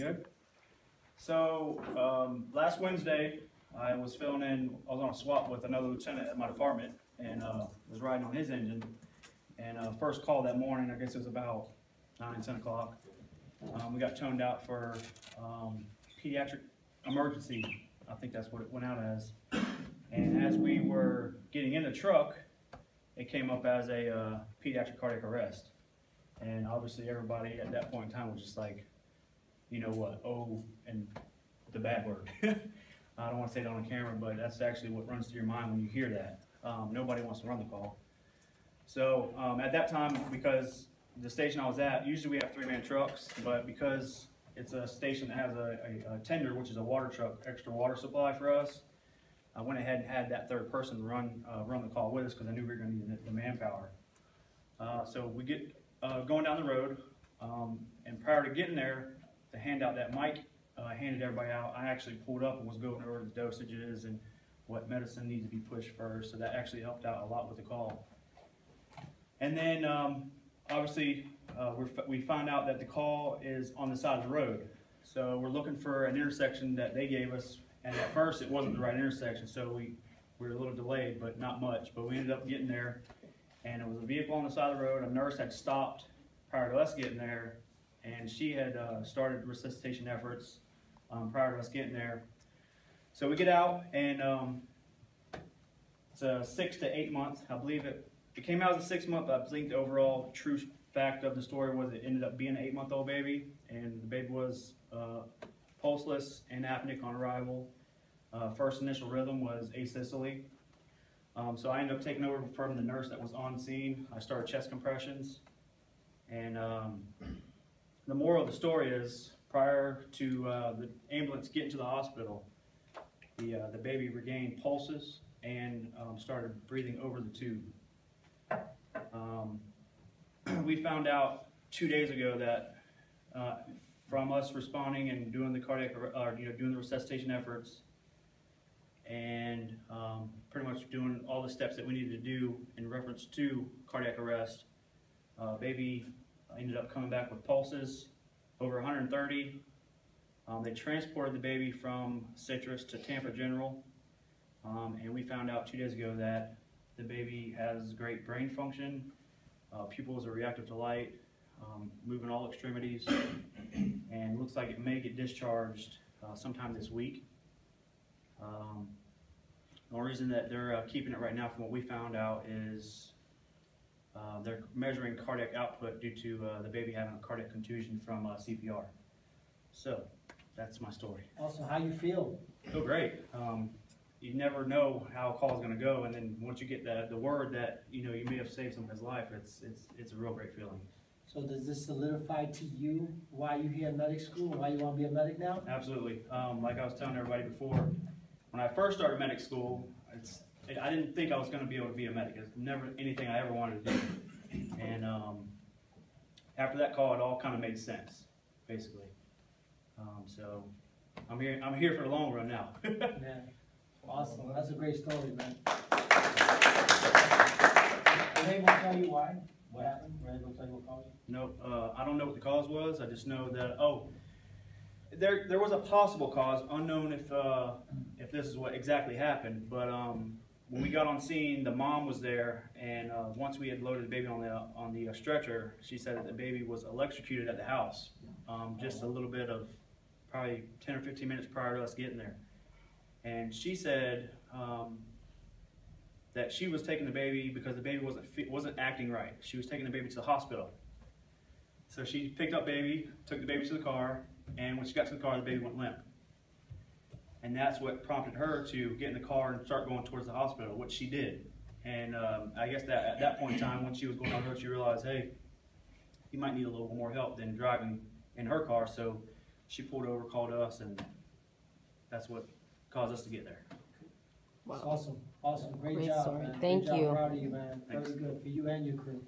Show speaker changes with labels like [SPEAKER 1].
[SPEAKER 1] good. So, um, last Wednesday, I was filling in, I was on a swap with another lieutenant at my department and, uh, was riding on his engine. And, uh, first call that morning, I guess it was about nine, ten o'clock. Um, we got toned out for, um, pediatric emergency. I think that's what it went out as. And as we were getting in the truck, it came up as a, uh, pediatric cardiac arrest. And obviously, everybody at that point in time was just like, you know what, oh, and the bad word. I don't wanna say it on camera, but that's actually what runs through your mind when you hear that. Um, nobody wants to run the call. So, um, at that time, because the station I was at, usually we have three-man trucks, but because it's a station that has a, a, a tender, which is a water truck, extra water supply for us, I went ahead and had that third person run, uh, run the call with us, cause I knew we were gonna need the, the manpower. Uh, so we get, uh, going down the road, um, and prior to getting there, the handout that Mike, uh, handed everybody out, I actually pulled up and was going over the dosages and what medicine needs to be pushed first, so that actually helped out a lot with the call. And then, um, obviously, uh, we found out that the call is on the side of the road. So we're looking for an intersection that they gave us, and at first it wasn't the right intersection, so we, we were a little delayed, but not much, but we ended up getting there. And it was a vehicle on the side of the road, a nurse had stopped prior to us getting there, and she had, uh, started resuscitation efforts, um, prior to us getting there. So we get out, and, um, it's a six to eight month, I believe it, it came out as a six month, but I think the overall true fact of the story was it ended up being an eight month old baby, and the baby was, uh, pulseless and apneic on arrival. Uh, first initial rhythm was asystole. Um, so I ended up taking over from the nurse that was on scene. I started chest compressions. And um, the moral of the story is prior to uh, the ambulance getting to the hospital, the, uh, the baby regained pulses and um, started breathing over the tube. Um, we found out two days ago that uh, from us responding and doing the cardiac, or you know, doing the resuscitation efforts, and um, pretty much doing all the steps that we needed to do in reference to cardiac arrest. Uh, baby ended up coming back with pulses over 130. Um, they transported the baby from Citrus to Tampa General, um, and we found out two days ago that the baby has great brain function. Uh, pupils are reactive to light, um, moving all extremities, and looks like it may get discharged uh, sometime this week. Um, the only reason that they're uh, keeping it right now, from what we found out, is uh, they're measuring cardiac output due to uh, the baby having a cardiac contusion from uh, CPR. So that's my story.
[SPEAKER 2] Also, how you feel?
[SPEAKER 1] Feel great. Um, you never know how a call is going to go, and then once you get the, the word that you know you may have saved someone's life, it's it's it's a real great feeling.
[SPEAKER 2] So does this solidify to you why you here at medic school, why you want to be a medic now?
[SPEAKER 1] Absolutely. Um, like I was telling everybody before, when I first started medic school, it's, I didn't think I was going to be able to be a medic. It's never anything I ever wanted to do. And um, after that call, it all kind of made sense, basically. Um, so I'm here. I'm here for the long run now.
[SPEAKER 2] Man, awesome. That's a great story, man. They gonna tell you why? What happened? Were they gonna tell you what caused it?
[SPEAKER 1] no, uh, I don't know what the cause was. I just know that oh, there there was a possible cause, unknown if uh, if this is what exactly happened. But um, when we got on scene, the mom was there, and uh, once we had loaded the baby on the on the uh, stretcher, she said that the baby was electrocuted at the house. Um, just a little bit of probably 10 or 15 minutes prior to us getting there, and she said um, that she was taking the baby because the baby wasn't wasn't acting right. She was taking the baby to the hospital. So she picked up baby, took the baby to the car, and when she got to the car, the baby went limp. And that's what prompted her to get in the car and start going towards the hospital, which she did. And um, I guess that at that point in time, when she was going on the road, she realized, hey, you might need a little more help than driving in her car. So she pulled over, called us, and that's what caused us to get there. Wow.
[SPEAKER 2] Awesome, awesome. Great
[SPEAKER 3] Great
[SPEAKER 2] job,
[SPEAKER 3] story.
[SPEAKER 2] man. Great
[SPEAKER 3] Thank
[SPEAKER 2] job.
[SPEAKER 3] you.
[SPEAKER 2] Proud of you, man.
[SPEAKER 1] Thanks.
[SPEAKER 2] Very good for you and your crew.